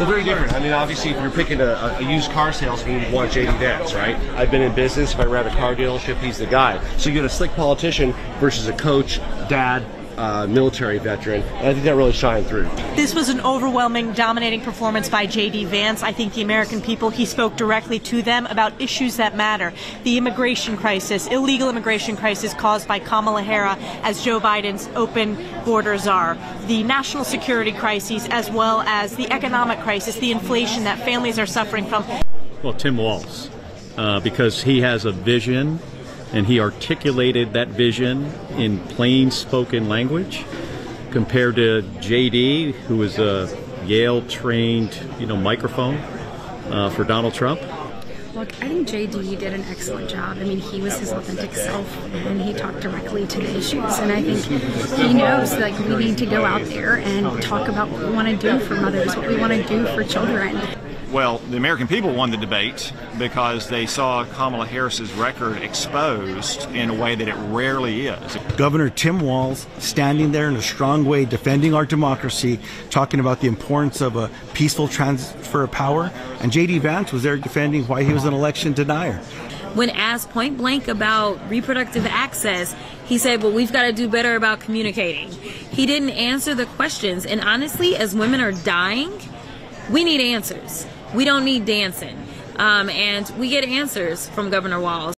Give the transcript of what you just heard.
Well, very different. I mean, obviously, if you're picking a, a used car salesman, you want JD Vance, right? I've been in business. If I ran a car dealership, he's the guy. So you get a slick politician versus a coach, dad, uh, military veteran, and I think that really shined through. This was an overwhelming, dominating performance by J.D. Vance. I think the American people, he spoke directly to them about issues that matter. The immigration crisis, illegal immigration crisis caused by Kamala Harris as Joe Biden's open borders are, the national security crises, as well as the economic crisis, the inflation that families are suffering from. Well, Tim Walz, uh, because he has a vision and he articulated that vision in plain spoken language compared to JD, who was a Yale trained, you know, microphone uh, for Donald Trump. Look, I think JD did an excellent job. I mean, he was his authentic self, and he talked directly to the issues. And I think he knows like we need to go out there and talk about what we want to do for mothers, what we want to do for children. Well, the American people won the debate because they saw Kamala Harris's record exposed in a way that it rarely is. Governor Tim Walz standing there in a strong way, defending our democracy, talking about the importance of a peaceful transfer of power, and J.D. Vance was there defending why he was an election denier. When asked point blank about reproductive access, he said, Well, we've got to do better about communicating. He didn't answer the questions. And honestly, as women are dying, we need answers. We don't need dancing. Um, and we get answers from Governor Walz.